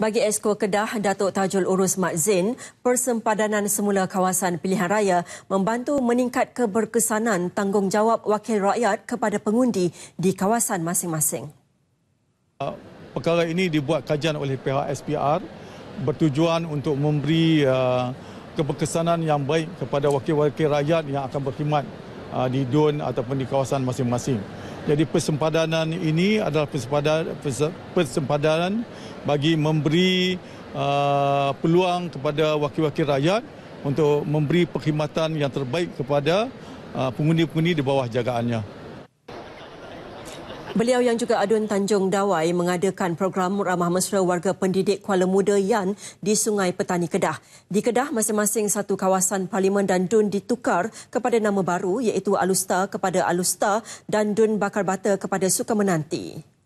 Bagi Esko Kedah, Datuk Tajul Urus Mak Zain, persempadanan semula kawasan pilihan raya membantu meningkat keberkesanan tanggungjawab wakil rakyat kepada pengundi di kawasan masing-masing. Perkara ini dibuat kajian oleh pihak SPR bertujuan untuk memberi uh, keberkesanan yang baik kepada wakil-wakil rakyat yang akan berkhidmat uh, di DUN ataupun di kawasan masing-masing. Jadi persempadanan ini adalah persempadanan, bagi memberi uh, peluang kepada wakil-wakil rakyat untuk memberi perkhidmatan yang terbaik kepada uh, pengundi-pengundi di bawah jagaannya. Beliau yang juga adun Tanjung Dawai mengadakan program ramah mesra warga pendidik Kuala Muda Yan di Sungai Petani Kedah. Di Kedah, masing-masing satu kawasan parlimen dan DUN ditukar kepada nama baru iaitu Alusta kepada Alusta dan DUN Bakar Bata kepada Suka Menanti.